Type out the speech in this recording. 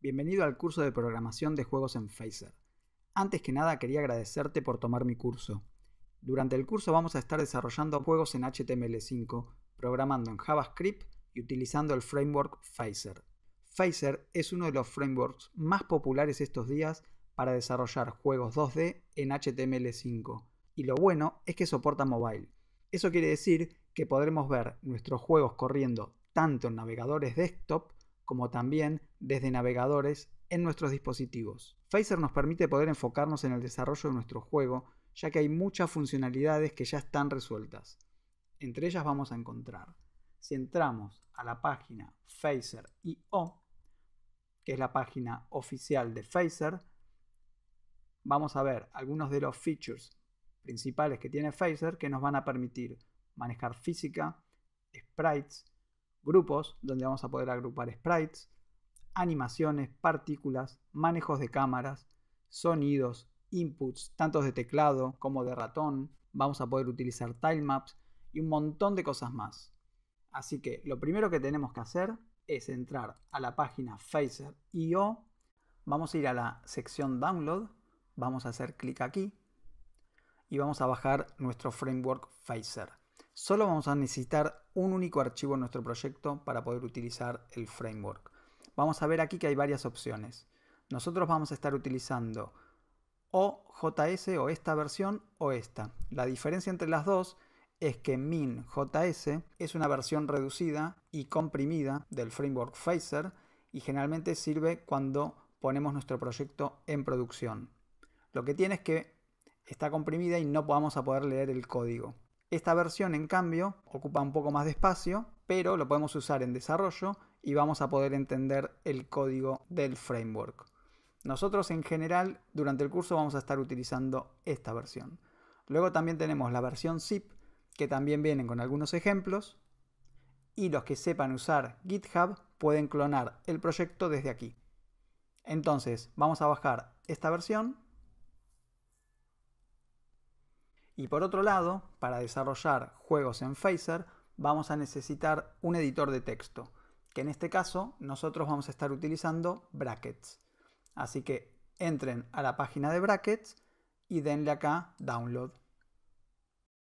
Bienvenido al curso de programación de juegos en Phaser. Antes que nada quería agradecerte por tomar mi curso. Durante el curso vamos a estar desarrollando juegos en HTML5, programando en JavaScript y utilizando el framework Phaser. Phaser es uno de los frameworks más populares estos días para desarrollar juegos 2D en HTML5. Y lo bueno es que soporta mobile. Eso quiere decir que podremos ver nuestros juegos corriendo tanto en navegadores desktop como también desde navegadores en nuestros dispositivos. Phaser nos permite poder enfocarnos en el desarrollo de nuestro juego, ya que hay muchas funcionalidades que ya están resueltas. Entre ellas vamos a encontrar, si entramos a la página Phaser.io, que es la página oficial de Phaser, vamos a ver algunos de los features principales que tiene Phaser que nos van a permitir manejar física, sprites, grupos donde vamos a poder agrupar sprites, animaciones, partículas, manejos de cámaras, sonidos, inputs, tanto de teclado como de ratón, vamos a poder utilizar tilemaps y un montón de cosas más. Así que lo primero que tenemos que hacer es entrar a la página Phaser.io, vamos a ir a la sección Download, vamos a hacer clic aquí y vamos a bajar nuestro framework Phaser. Solo vamos a necesitar un único archivo en nuestro proyecto para poder utilizar el framework. Vamos a ver aquí que hay varias opciones. Nosotros vamos a estar utilizando o JS o esta versión o esta. La diferencia entre las dos es que MinJS es una versión reducida y comprimida del framework Phaser y generalmente sirve cuando ponemos nuestro proyecto en producción. Lo que tiene es que está comprimida y no vamos a poder leer el código. Esta versión, en cambio, ocupa un poco más de espacio, pero lo podemos usar en desarrollo y vamos a poder entender el código del framework. Nosotros en general durante el curso vamos a estar utilizando esta versión. Luego también tenemos la versión zip, que también vienen con algunos ejemplos. Y los que sepan usar GitHub pueden clonar el proyecto desde aquí. Entonces vamos a bajar esta versión Y por otro lado, para desarrollar juegos en Phaser, vamos a necesitar un editor de texto, que en este caso nosotros vamos a estar utilizando Brackets. Así que entren a la página de Brackets y denle acá Download.